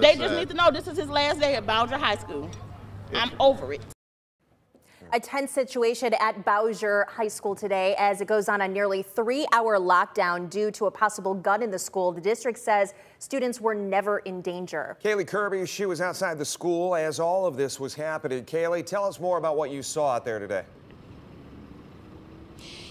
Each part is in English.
They just uh, need to know this is his last day at Bowsher High School. I'm over it. A tense situation at Bowsher High School today as it goes on a nearly three hour lockdown due to a possible gun in the school. The district says students were never in danger. Kaylee Kirby, she was outside the school as all of this was happening. Kaylee, tell us more about what you saw out there today.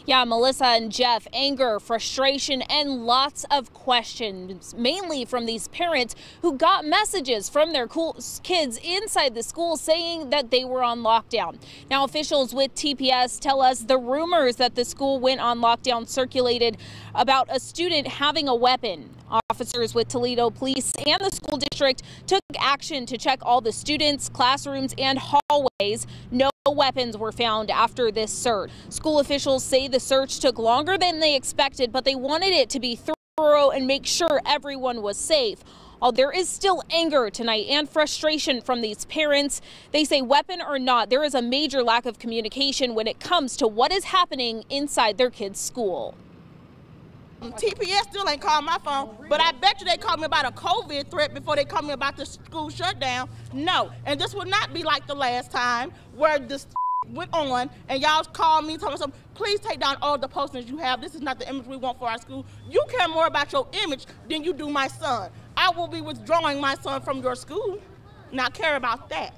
Yeah, Melissa and Jeff, anger, frustration, and lots of questions, mainly from these parents who got messages from their cool kids inside the school saying that they were on lockdown. Now, officials with TPS tell us the rumors that the school went on lockdown circulated about a student having a weapon. Officers with Toledo Police and the school district took action to check all the students, classrooms, and hallways. No weapons were found after this search. School officials say the search took longer than they expected, but they wanted it to be thorough and make sure everyone was safe. While there is still anger tonight and frustration from these parents. They say, weapon or not, there is a major lack of communication when it comes to what is happening inside their kids' school. TPS still ain't called my phone, but I bet you they called me about a COVID threat before they called me about the school shutdown. No, and this will not be like the last time where this went on and y'all called me telling me something. Please take down all the postings you have. This is not the image we want for our school. You care more about your image than you do my son. I will be withdrawing my son from your school. Not care about that.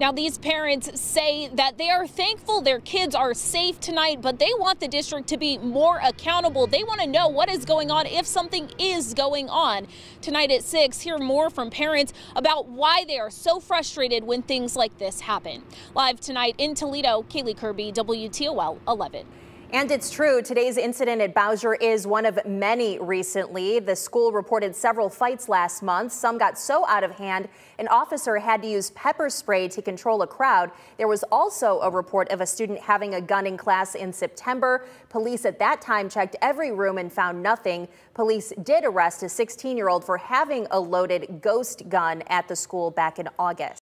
Now, these parents say that they are thankful their kids are safe tonight, but they want the district to be more accountable. They want to know what is going on if something is going on. Tonight at 6, hear more from parents about why they are so frustrated when things like this happen. Live tonight in Toledo, Kaylee Kirby, WTOL 11. And it's true, today's incident at Bowsher is one of many recently. The school reported several fights last month. Some got so out of hand, an officer had to use pepper spray to control a crowd. There was also a report of a student having a gun in class in September. Police at that time checked every room and found nothing. Police did arrest a 16 year old for having a loaded ghost gun at the school back in August.